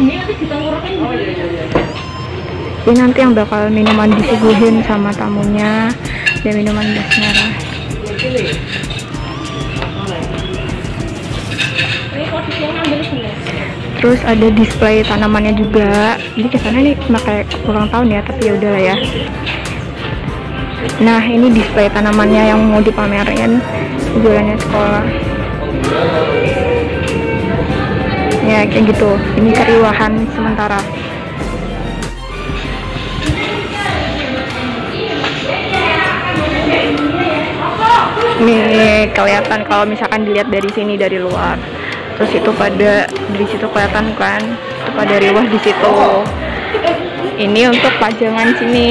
ini nanti kita ngurangin. Ini nanti yang bakal minuman disuguhin sama tamunya dan minuman gas merah. Terus ada display tanamannya juga. Ini ke sana nih cuma kayak kurang tahun ya, tapi ya udahlah ya. Nah ini display tanamannya yang mau dipamerin jualannya sekolah. bentuknya kayak gitu. Ini keriwahan sementara. Ini kelihatan kalau misalkan dilihat dari sini dari luar. Terus itu pada dari situ kelihatan kan? Itu pada riwah di situ. Ini untuk pajangan sini.